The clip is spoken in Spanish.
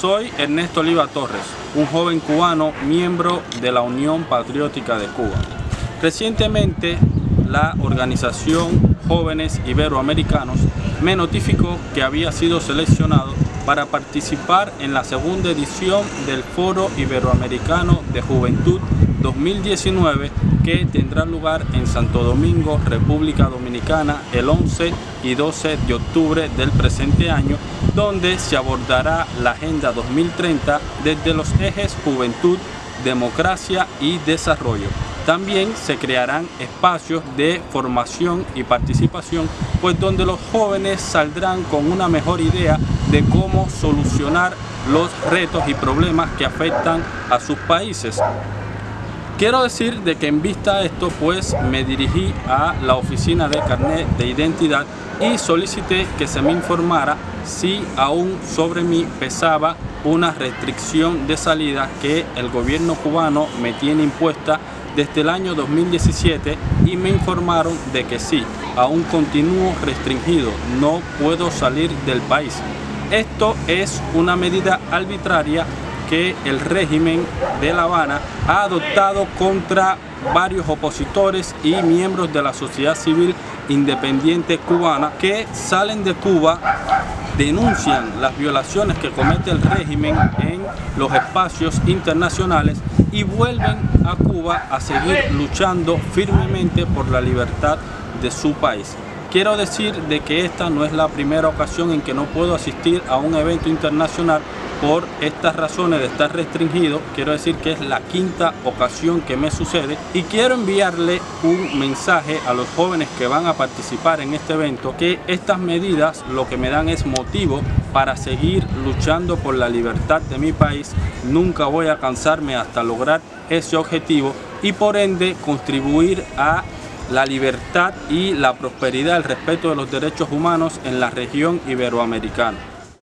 Soy Ernesto Oliva Torres, un joven cubano miembro de la Unión Patriótica de Cuba. Recientemente, la organización Jóvenes Iberoamericanos me notificó que había sido seleccionado para participar en la segunda edición del Foro Iberoamericano de Juventud 2019 que tendrá lugar en Santo Domingo, República Dominicana, el 11 y 12 de octubre del presente año, donde se abordará la Agenda 2030 desde los ejes Juventud, Democracia y Desarrollo. También se crearán espacios de formación y participación, pues donde los jóvenes saldrán con una mejor idea de cómo solucionar los retos y problemas que afectan a sus países. Quiero decir de que en vista a esto pues me dirigí a la oficina de carnet de identidad y solicité que se me informara si aún sobre mí pesaba una restricción de salida que el gobierno cubano me tiene impuesta desde el año 2017 y me informaron de que sí, aún continúo restringido, no puedo salir del país. Esto es una medida arbitraria que el régimen de La Habana ha adoptado contra varios opositores y miembros de la sociedad civil independiente cubana que salen de Cuba, denuncian las violaciones que comete el régimen en los espacios internacionales y vuelven a Cuba a seguir luchando firmemente por la libertad de su país. Quiero decir de que esta no es la primera ocasión en que no puedo asistir a un evento internacional por estas razones de estar restringido. Quiero decir que es la quinta ocasión que me sucede y quiero enviarle un mensaje a los jóvenes que van a participar en este evento que estas medidas lo que me dan es motivo para seguir luchando por la libertad de mi país. Nunca voy a cansarme hasta lograr ese objetivo y por ende contribuir a la libertad y la prosperidad, el respeto de los derechos humanos en la región iberoamericana.